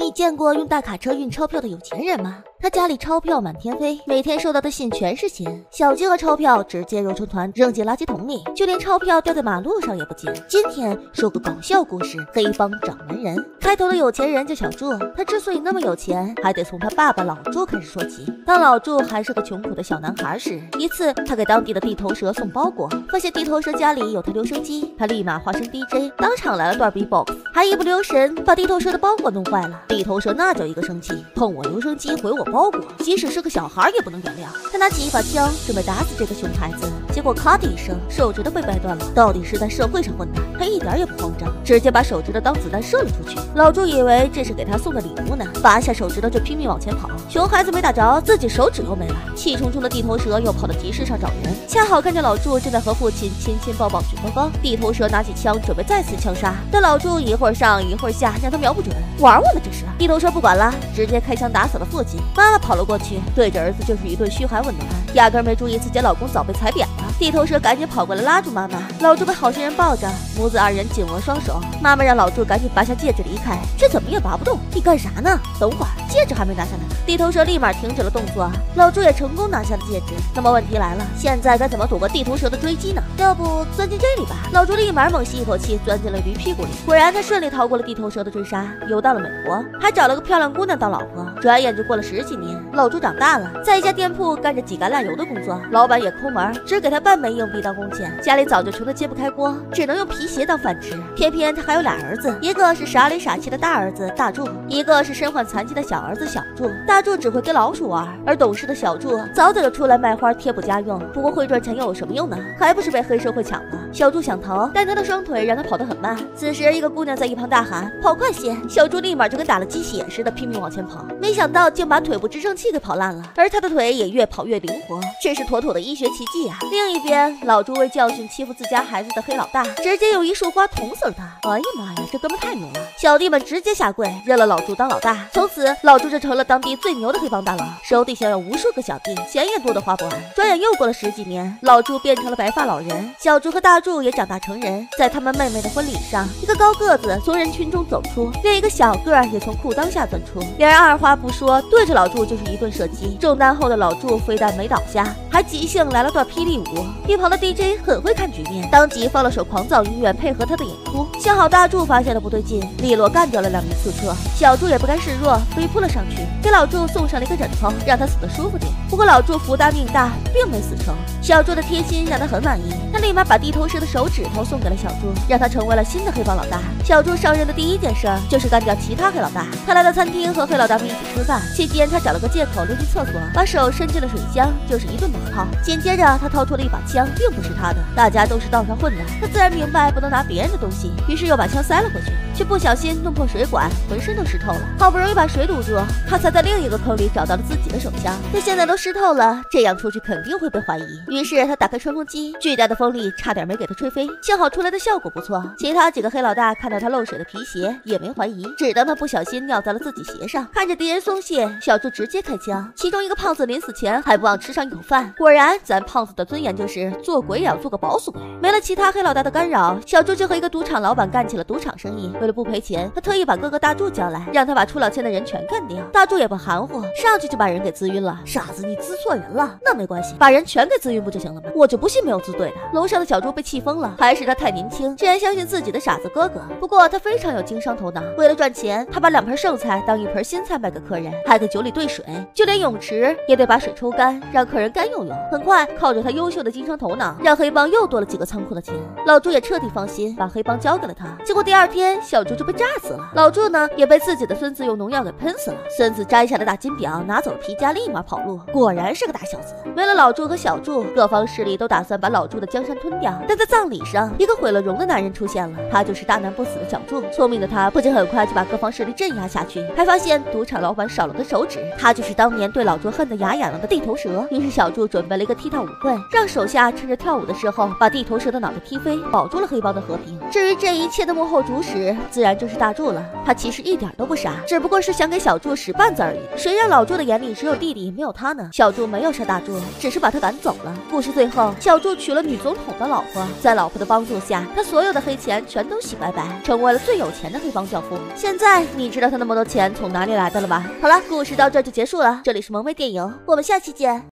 你见过用大卡车运钞票的有钱人吗？他家里钞票满天飞，每天收到的信全是钱，小金额钞票直接揉成团扔进垃圾桶里，就连钞票掉在马路上也不捡。今天说个搞笑故事：黑帮掌门人。开头的有钱人叫小祝，他之所以那么有钱，还得从他爸爸老祝开始说起。当老祝还是个穷苦的小男孩时，一次他给当地的地头蛇送包裹，发现地头蛇家里有台留声机，他立马化身 DJ，当场来了段 B-box，还一不留神把地头蛇的包裹弄坏了。地头蛇那叫一个生气，碰我留声机毁我包裹，即使是个小孩也不能原谅。他拿起一把枪准备打死这个熊孩子，结果咔的一声，手指头被掰断了。到底是在社会上混的，他一点也不慌张，直接把手指头当子弹射了出去。老朱以为这是给他送的礼物呢，拔下手指头就拼命往前跑。熊孩子没打着，自己手指又没了，气冲冲的地头蛇又跑到集市上找人，恰好看见老朱正在和父亲亲亲抱抱举高高。地头蛇拿起枪准备再次枪杀，但老朱一会儿上一会儿下，让他瞄不准，玩我呢这是。地头蛇不管了，直接开枪打死了父亲。妈妈跑了过去，对着儿子就是一顿嘘寒问暖，压根没注意自己老公早被踩扁了。地头蛇赶紧跑过来拉住妈妈，老朱被好心人抱着，母子二人紧握双手。妈妈让老朱赶紧拔下戒指离开，却怎么也拔不动。你干啥呢？等会儿戒指还没拿下呢。地头蛇立马停止了动作，老朱也成功拿下了戒指。那么问题来了，现在该怎么躲过地头蛇的追击呢？要不钻进这里吧？老朱立马猛吸一口气，钻进了驴屁股里。果然，他顺利逃过了地头蛇的追杀，游到了美国，还找了个漂亮姑娘当老婆。转眼就过了十几年，老朱长大了，在一家店铺干着挤橄榄油的工作，老板也抠门，只给他半枚硬币当工钱。家里早就穷得揭不开锅，只能用皮鞋当饭吃。偏偏他还有俩儿子，一个是傻里傻气的大儿子大柱，一个是身患残疾的小儿子小柱。大柱只会跟老鼠玩，而懂事的小柱早早就出来卖花贴补家用。不过会赚钱又有什么用呢？还不是被黑社会抢了。小柱想逃，但他的双腿让他跑得很慢。此时一个姑娘在一旁大喊：“跑快些！”小柱立马就跟打了鸡血似的拼命往前跑，没想到竟把腿部支撑器给跑烂了，而他的腿也越跑越灵活，这是妥妥的医学奇迹啊！另一边，老朱为教训欺负自家孩子的黑老大，直接用一束花捅死了他。哎呀妈呀，这哥们太牛了！小弟们直接下跪认了老朱当老大，从此老朱就成了当地最牛的黑帮大佬，手底下有无数个小弟，钱也多得花不完。转眼又过了十几年，老朱变成了白发老人，小朱和大柱也长大成人。在他们妹妹的婚礼上，一个高个子从人群中走出，另一个小个儿也从裤当下钻出，两人二话不说，对着老祝就是一顿射击。中弹后的老祝非但没倒下，还即兴来了段霹雳舞。一旁的 DJ 很会看局面，当即放了首狂躁音乐配合他的演出。幸好大柱发现了不对劲，利落干掉了两名刺客。小柱也不甘示弱，飞扑了上去，给老柱送上了一个枕头，让他死得舒服点。不过老柱福大命大，并没死成。小柱的贴心让他很满意，他立马把地头蛇的手指头送给了小柱，让他成为了新的黑帮老大。小柱上任的第一件事就是干掉其他黑老大。他来到餐厅和黑老大们一起吃饭，期间他找了个借口溜进厕所，把手伸进了水箱，就是一顿猛好。紧接着他掏出了一把枪，并不是他的，大家都是道上混的，他自然明白不能拿别人的东西，于是又把枪塞了回去，却不小心弄破水管，浑身都湿透了。好不容易把水堵住，他才在另一个坑里找到了自己的手枪，但现在都湿透了，这样出去肯定会被怀疑。于是他打开吹风机，巨大的风力差点没给他吹飞，幸好出来的效果不错。其他几个黑老大看到他漏水的皮鞋，也没怀疑，只当他不小心尿在了自己鞋上。看着敌人松懈，小朱直接开枪。其中一个胖子临死前还不忘吃上一口饭。果然，咱胖子的尊严就是做鬼也要做个饱死鬼。没了其他黑老大的干扰，小朱就和一个赌场老板干起了赌场生意。了不赔钱，他特意把哥哥大柱叫来，让他把出老千的人全干掉。大柱也不含糊，上去就把人给滋晕了。傻子，你滋错人了，那没关系，把人全给滋晕不就行了吗？我就不信没有滋对的。楼上的小朱被气疯了，还是他太年轻，竟然相信自己的傻子哥哥。不过他非常有经商头脑，为了赚钱，他把两盆剩菜当一盆新菜卖给客人，还给酒里兑水，就连泳池也得把水抽干，让客人干游泳。很快，靠着他优秀的经商头脑，让黑帮又多了几个仓库的钱。老朱也彻底放心，把黑帮交给了他。结果第二天，小小柱就被炸死了。老朱呢，也被自己的孙子用农药给喷死了。孙子摘下了大金表，拿走了皮夹，立马跑路。果然是个大小子。为了老朱和小朱，各方势力都打算把老朱的江山吞掉。但在葬礼上，一个毁了容的男人出现了，他就是大难不死的小祝。聪明的他不仅很快就把各方势力镇压下去，还发现赌场老板少了根手指，他就是当年对老朱恨得牙痒痒的地头蛇。于是小祝准备了一个踢踏舞棍，让手下趁着跳舞的时候把地头蛇的脑袋踢飞，保住了黑帮的和平。至于这一切的幕后主使，自然就是大柱了。他其实一点都不傻，只不过是想给小柱使绊子而已。谁让老柱的眼里只有弟弟没有他呢？小柱没有杀大柱，只是把他赶走了。故事最后，小柱娶了女总统的老婆，在老婆的帮助下，他所有的黑钱全都洗白白，成为了最有钱的黑帮教父。现在你知道他那么多钱从哪里来的了吧？好了，故事到这就结束了。这里是萌妹电影，我们下期见。